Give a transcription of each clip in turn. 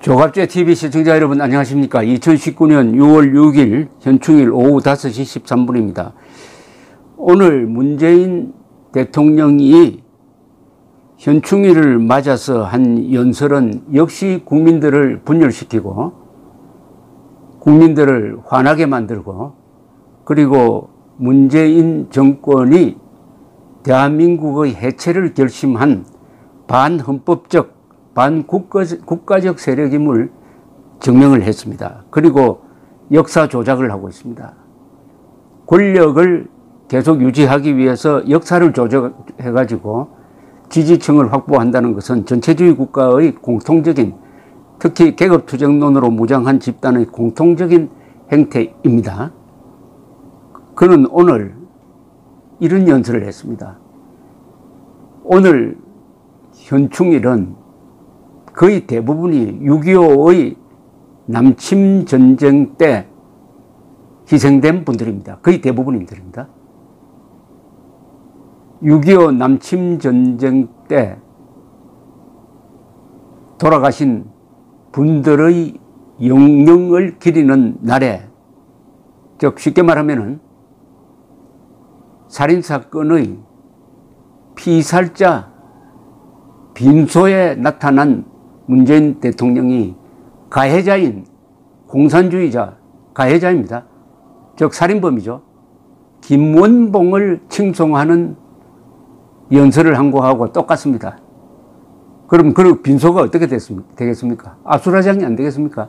조갑제 TV 시청자 여러분 안녕하십니까. 2019년 6월 6일 현충일 오후 5시 13분입니다. 오늘 문재인 대통령이 현충일을 맞아서 한 연설은 역시 국민들을 분열시키고 국민들을 화나게 만들고 그리고 문재인 정권이 대한민국의 해체를 결심한 반헌법적 반국가적 세력임을 증명을 했습니다. 그리고 역사 조작을 하고 있습니다. 권력을 계속 유지하기 위해서 역사를 조작해가지고 지지층을 확보한다는 것은 전체주의 국가의 공통적인 특히 계급투쟁론으로 무장한 집단의 공통적인 행태입니다. 그는 오늘 이런 연설을 했습니다. 오늘 현충일은 거의 대부분이 6.25의 남침 전쟁 때 희생된 분들입니다. 거의 대부분인들입니다. 6.25 남침 전쟁 때 돌아가신 분들의 영령을 기리는 날에 즉 쉽게 말하면은 살인 사건의 피살자 빈소에 나타난 문재인 대통령이 가해자인 공산주의자 가해자입니다. 즉 살인범이죠. 김원봉을 칭송하는 연설을 한 거하고 똑같습니다. 그럼 그 빈소가 어떻게? 되겠습니까? 아수라장이 안 되겠습니까?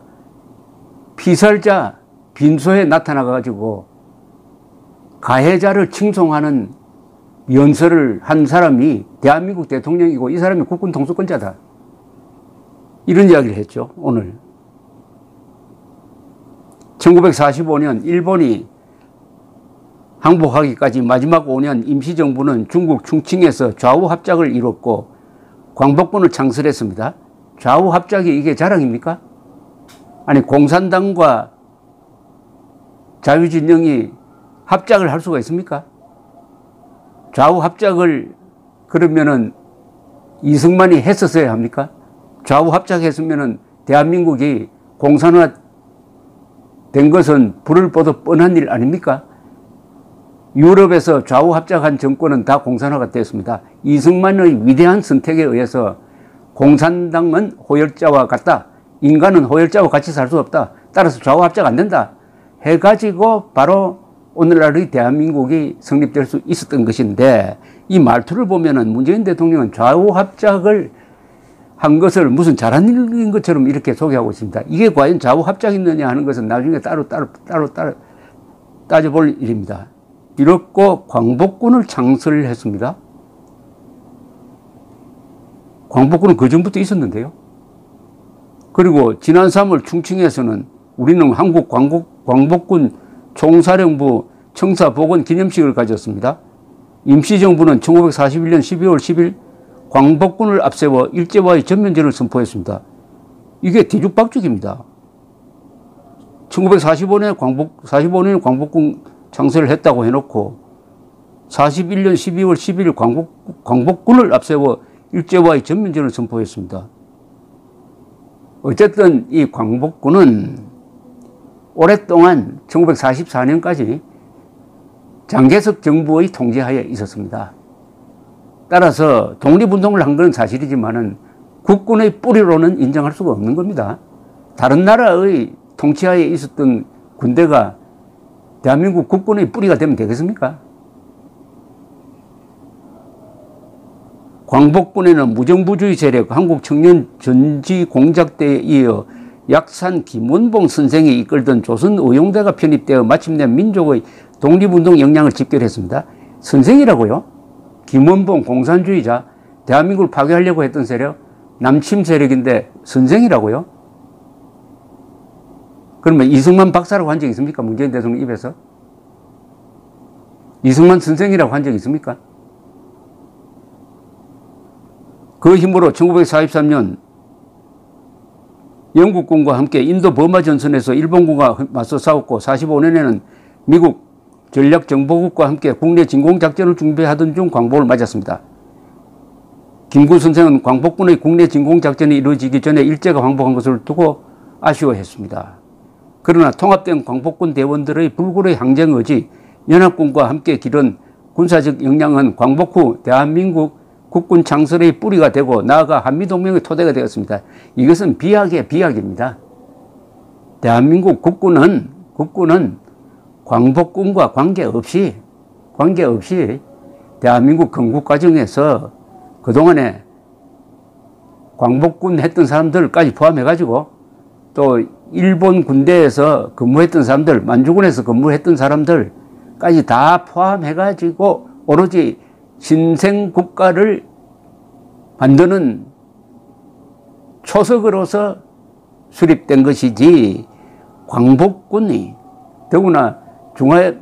피살자 빈소에 나타나 가지고 가해자를 칭송하는 연설을 한 사람이 대한민국 대통령이고 이 사람이 국군 통수권자다. 이런 이야기를 했죠, 오늘. 1945년 일본이 항복하기까지 마지막 5년 임시정부는 중국 충칭에서 좌우 합작을 이뤘고 광복군을 창설했습니다. 좌우 합작이 이게 자랑입니까? 아니 공산당과 자유진영이 합작을 할 수가 있습니까? 좌우 합작을 그러면은 이승만이 했었어야 합니까? 좌우 합작했으면은 대한민국이 공산화 된 것은 불을 뻗어 뻔한 일 아닙니까? 유럽에서 좌우 합작한 정권은 다 공산화가 됐습니다. 이승만의 위대한 선택에 의해서 공산당은 호열자와 같다. 인간은 호열자와 같이 살 수 없다. 따라서 좌우 합작 안 된다. 해가지고 바로 오늘날의 대한민국이 성립될 수 있었던 것인데 이 말투를 보면은 문재인 대통령은 좌우 합작을 한 것을 무슨 잘한 일인 것처럼 이렇게 소개하고 있습니다. 이게 과연 좌우 합작이느냐 하는 것은 나중에 따로 따로 따로 따로 따져볼 일입니다. 이렇고 광복군을 창설 했습니다. 광복군은 그 전부터 있었는데요. 그리고 지난 3월 충칭에서는 우리는 한국 광복, 광복군 총사령부 청사복원 기념식을 가졌습니다. 임시정부는 1941년 12월 10일 광복군을 앞세워 일제와의 전면전을 선포했습니다. 이게 뒤죽박죽입니다. 1945년에 광복, 45년에 광복군 창설을 했다고 해놓고 41년 12월 11일 광복, 광복군을 앞세워 일제와의 전면전을 선포했습니다. 어쨌든 이 광복군은 오랫동안 1944년까지 장개석 정부의 통제하에 있었습니다. 따라서 독립운동을 한 건 사실이지만은 국군의 뿌리로는 인정할 수가 없는 겁니다. 다른 나라의 통치하에 있었던 군대가 대한민국 국군의 뿌리가 되면 되겠습니까? 광복군에는 무정부주의 세력 한국 청년 전지 공작대에 이어 약산 김원봉 선생이 이끌던 조선 의용대가 편입되어 마침내 민족의 독립운동 역량을 집결했습니다. 선생이라고요? 김원봉 공산주의자, 대한민국을 파괴하려고 했던 세력, 남침 세력인데 선생이라고요? 그러면 이승만 박사라고 한 적 있습니까? 문재인 대통령 입에서? 이승만 선생이라고 한 적 있습니까? 그 힘으로 1943년 영국군과 함께 인도 버마 전선에서 일본군과 맞서 싸웠고 45년에는 미국 전략정보국과 함께 국내 진공작전을 준비하던 중 광복을 맞았습니다. 김구 선생은 광복군의 국내 진공작전이 이루어지기 전에 일제가 광복한 것을 두고 아쉬워했습니다. 그러나 통합된 광복군 대원들의 불굴의 항쟁 의지, 연합군과 함께 기른 군사적 역량은 광복 후 대한민국 국군 창설의 뿌리가 되고 나아가 한미동맹의 토대가 되었습니다. 이것은 비약의 비약입니다. 대한민국 국군은 국군은 광복군과 관계없이 관계없이 대한민국 건국 과정에서 그동안에 광복군 했던 사람들까지 포함해 가지고 또 일본 군대에서 근무했던 사람들, 만주군에서 근무했던 사람들까지 다 포함해 가지고 오로지 신생 국가를 만드는 초석으로서 수립된 것이지 광복군이 더구나 중화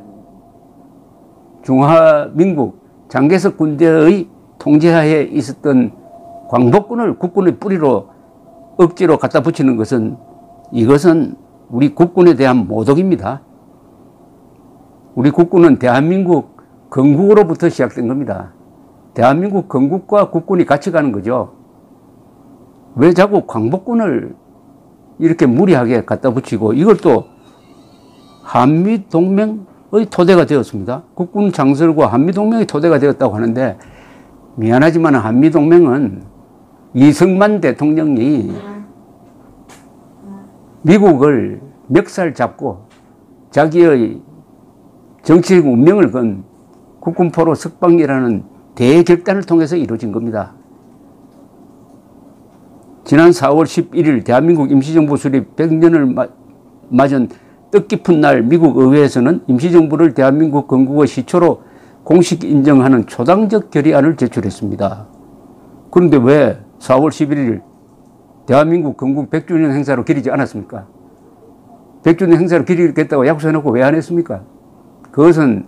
중화민국 장개석 군대의 통제하에 있었던 광복군을 국군의 뿌리로 억지로 갖다 붙이는 것은 이것은 우리 국군에 대한 모독입니다. 우리 국군은 대한민국 건국으로부터 시작된 겁니다. 대한민국 건국과 국군이 같이 가는 거죠. 왜 자꾸 광복군을 이렇게 무리하게 갖다 붙이고 이걸 또 한미 동맹의 토대가 되었습니다. 국군 창설과 한미 동맹의 토대가 되었다고 하는데 미안하지만 한미 동맹은 이승만 대통령이 미국을 멱살 잡고 자기의 정치적 운명을 건 국군포로 석방이라는 대결단을 통해서 이루어진 겁니다. 지난 4월 11일 대한민국 임시정부 수립 100년을 맞은 뜻깊은 날 미국 의회에서는 임시정부를 대한민국 건국의 시초로 공식 인정하는 초당적 결의안을 제출했습니다. 그런데 왜 4월 11일 대한민국 건국 100주년 행사로 기리지 않았습니까? 100주년 행사로 기리겠다고 약속해놓고 왜 안 했습니까? 그것은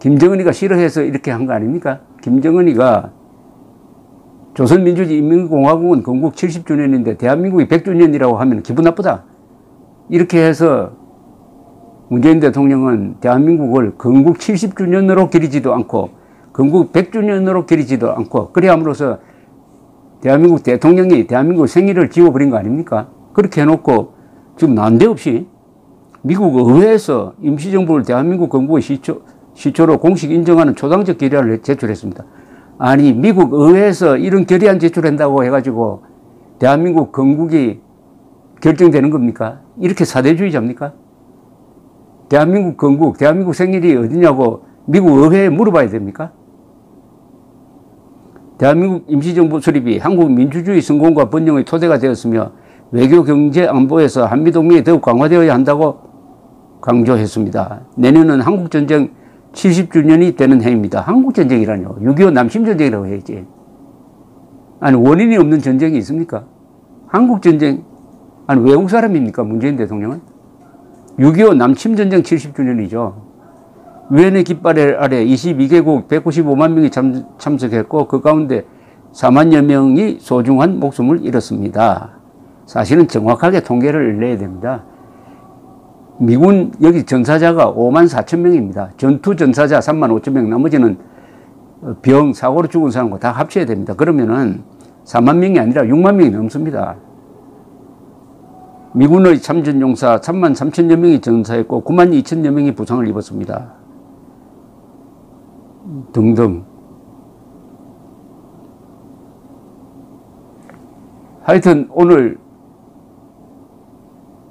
김정은이가 싫어해서 이렇게 한 거 아닙니까? 김정은이가 조선민주주의인민공화국은 건국 70주년인데 대한민국이 100주년이라고 하면 기분 나쁘다. 이렇게 해서 문재인 대통령은 대한민국을 건국 70주년으로 기리지도 않고 건국 100주년으로 기리지도 않고 그래 함으로써 대한민국 대통령이 대한민국 생일을 지워버린 거 아닙니까? 그렇게 해놓고 지금 난데없이 미국 의회에서 임시정부를 대한민국 건국의 시초, 시초로 공식 인정하는 초당적 결의안을 제출했습니다. 아니 미국 의회에서 이런 결의안 제출한다고 해가지고 대한민국 건국이 결정되는 겁니까? 이렇게 사대주의자입니까? 대한민국 건국, 대한민국 생일이 어디냐고 미국 의회에 물어봐야 됩니까? 대한민국 임시정부 수립이 한국 민주주의 성공과 번영의 토대가 되었으며 외교, 경제, 안보에서 한미동맹이 더욱 강화되어야 한다고 강조했습니다. 내년은 한국전쟁 70주년이 되는 해입니다. 한국전쟁이라뇨. 6.25 남심전쟁이라고 해야지. 아니, 원인이 없는 전쟁이 있습니까? 한국전쟁, 아니, 외국 사람입니까? 문재인 대통령은? 6.25 남침전쟁 70주년이죠. 유엔의 깃발 아래 22개국 195만 명이 참, 참석했고 그 가운데 4만여 명이 소중한 목숨을 잃었습니다. 사실은 정확하게 통계를 내야 됩니다. 미군 여기 전사자가 5만 4천 명입니다. 전투 전사자 3만 5천 명, 나머지는 병, 사고로 죽은 사람과 다 합쳐야 됩니다. 그러면은 4만 명이 아니라 6만 명이 넘습니다. 미군의 참전용사 3만 3천여 명이 전사했고 9만 2천여 명이 부상을 입었습니다. 등등. 하여튼 오늘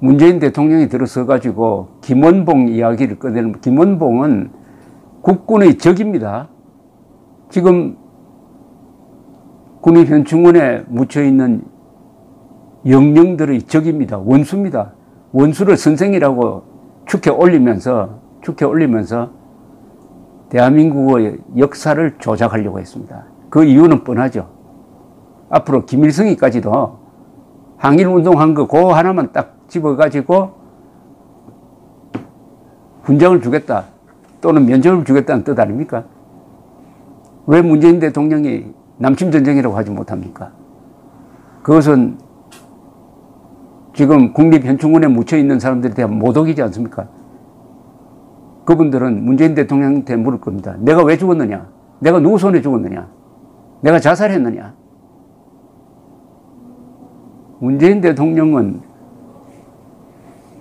문재인 대통령이 들어서 가지고 김원봉 이야기를 꺼내는 김원봉은 국군의 적입니다. 지금 군의 현충원에 묻혀 있는 영령들의 적입니다. 원수입니다. 원수를 선생이라고 축해 올리면서 축해 올리면서 대한민국의 역사를 조작하려고 했습니다. 그 이유는 뻔하죠. 앞으로 김일성이까지도 항일운동한 거, 그 하나만 딱 집어가지고 훈장을 주겠다 또는 면접을 주겠다는 뜻 아닙니까? 왜 문재인 대통령이 남침전쟁이라고 하지 못합니까? 그것은 지금 국립현충원에 묻혀 있는 사람들에 대한 모독이지 않습니까? 그분들은 문재인 대통령한테 물을 겁니다. 내가 왜 죽었느냐? 내가 누구 손에 죽었느냐? 내가 자살했느냐? 문재인 대통령은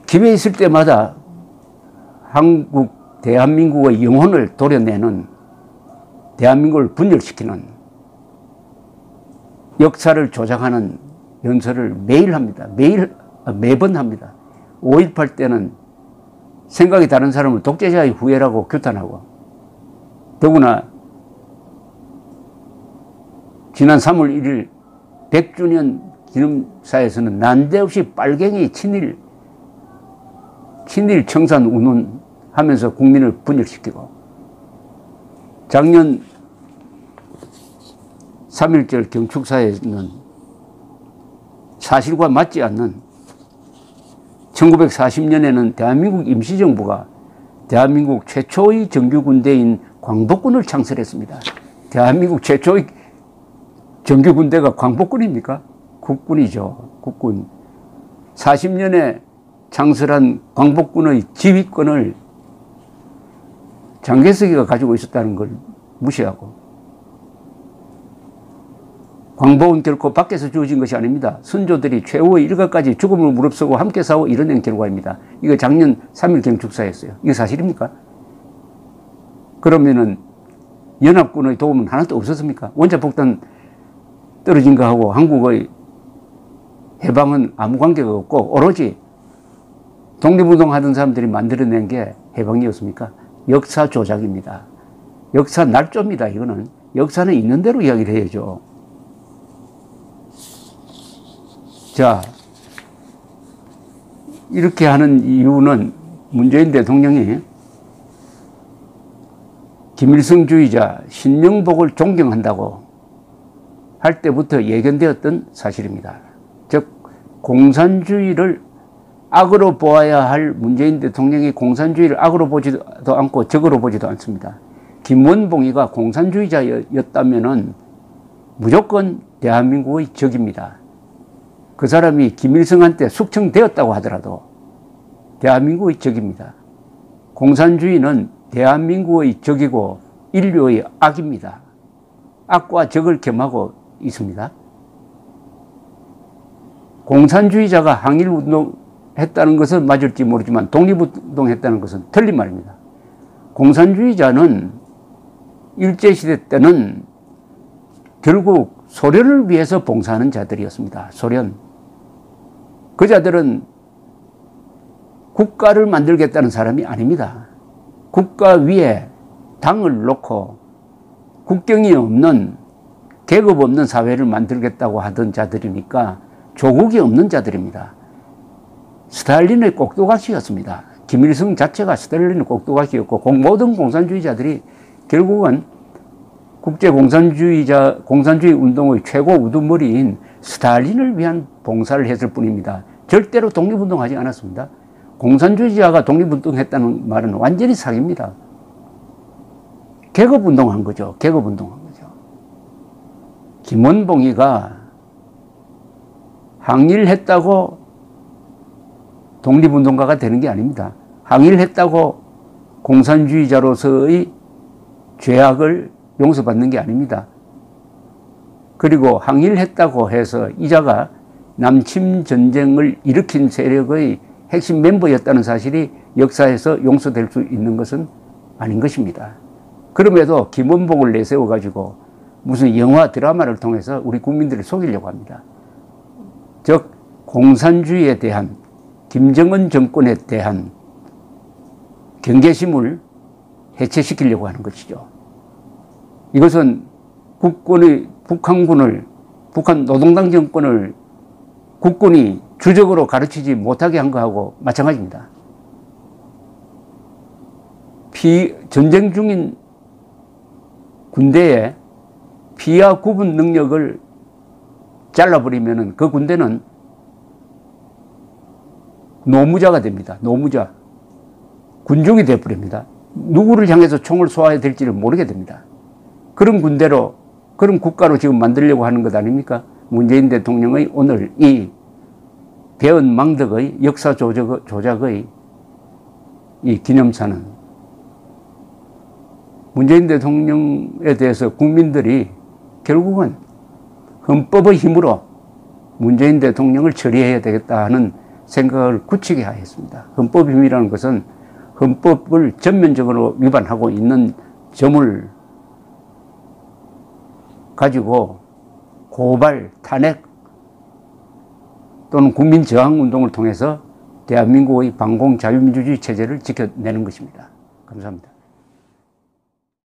기회 있을 때마다 한국, 대한민국의 영혼을 도려내는 대한민국을 분열시키는 역사를 조작하는 연설을 매일 합니다. 매일, 아, 매번 합니다. 5.18 때는 생각이 다른 사람을 독재자의 후예라고 규탄하고 더구나 지난 3월 1일 100주년 기념사에서는 난데없이 빨갱이 친일 친일 청산 운운하면서 국민을 분열시키고 작년 3.1절 경축사에는 사실과 맞지 않는 1940년에는 대한민국 임시정부가 대한민국 최초의 정규군대인 광복군을 창설했습니다. 대한민국 최초의 정규군대가 광복군입니까? 국군이죠. 국군. 40년에 창설한 광복군의 지휘권을 장개석이가 가지고 있었다는 걸 무시하고 광복은 결코 밖에서 주어진 것이 아닙니다. 선조들이 최후의 일각까지 죽음을 무릅쓰고 함께 싸워 이뤄낸 결과입니다. 이거 작년 3일 경축사였어요. 이게 사실입니까? 그러면은 연합군의 도움은 하나도 없었습니까? 원자폭탄 떨어진 거하고 한국의 해방은 아무 관계가 없고 오로지 독립운동 하던 사람들이 만들어낸 게 해방이었습니까? 역사 조작입니다. 역사 날조입니다. 이거는 역사는 있는 대로 이야기를 해야죠. 자, 이렇게 하는 이유는 문재인 대통령이 김일성주의자 신명복을 존경한다고 할 때부터 예견되었던 사실입니다. 즉, 공산주의를 악으로 보아야 할 문재인 대통령이 공산주의를 악으로 보지도 않고 적으로 보지도 않습니다. 김원봉이가 공산주의자였다면 무조건 대한민국의 적입니다. 그 사람이 김일성한테 숙청되었다고 하더라도 대한민국의 적입니다. 공산주의는 대한민국의 적이고 인류의 악입니다. 악과 적을 겸하고 있습니다. 공산주의자가 항일운동 했다는 것은 맞을지 모르지만 독립운동 했다는 것은 틀린 말입니다. 공산주의자는 일제시대 때는 결국 소련을 위해서 봉사하는 자들이었습니다. 소련. 그 자들은 국가를 만들겠다는 사람이 아닙니다. 국가 위에 당을 놓고 국경이 없는 계급 없는 사회를 만들겠다고 하던 자들이니까 조국이 없는 자들입니다. 스탈린의 꼭두각시였습니다. 김일성 자체가 스탈린의 꼭두각시였고 모든 공산주의자들이 결국은 국제 공산주의자 공산주의 운동의 최고 우두머리인 스탈린을 위한 봉사를 했을 뿐입니다. 절대로 독립운동하지 않았습니다. 공산주의자가 독립운동했다는 말은 완전히 사기입니다. 계급운동한 거죠. 계급운동한 거죠. 김원봉이가 항일했다고 독립운동가가 되는 게 아닙니다. 항일했다고 공산주의자로서의 죄악을 용서받는 게 아닙니다. 그리고 항일했다고 해서 이자가 남침 전쟁을 일으킨 세력의 핵심 멤버였다는 사실이 역사에서 용서될 수 있는 것은 아닌 것입니다. 그럼에도 김원봉을 내세워 가지고 무슨 영화 드라마를 통해서 우리 국민들을 속이려고 합니다. 즉 공산주의에 대한 김정은 정권에 대한 경계심을 해체시키려고 하는 것이죠. 이것은 국군의 북한군을 북한 노동당 정권을 국군이 주적으로 가르치지 못하게 한 거하고 마찬가지입니다. 피, 전쟁 중인 군대에 피와 구분 능력을 잘라버리면 그 군대는 노무자가 됩니다. 노무자. 군중이 되어버립니다. 누구를 향해서 총을 쏘아야 될지를 모르게 됩니다. 그런 군대로, 그런 국가로 지금 만들려고 하는 것 아닙니까? 문재인 대통령의 오늘 이 배은 망덕의 역사 조작, 조작의 이 기념사는 문재인 대통령에 대해서 국민들이 결국은 헌법의 힘으로 문재인 대통령을 처리해야 되겠다 하는 생각을 굳히게 하였습니다. 헌법임이라는 것은 헌법을 전면적으로 위반하고 있는 점을 가지고 고발, 탄핵 또는 국민 저항 운동을 통해서 대한민국의 방공 자유민주주의 체제를 지켜내는 것입니다. 감사합니다.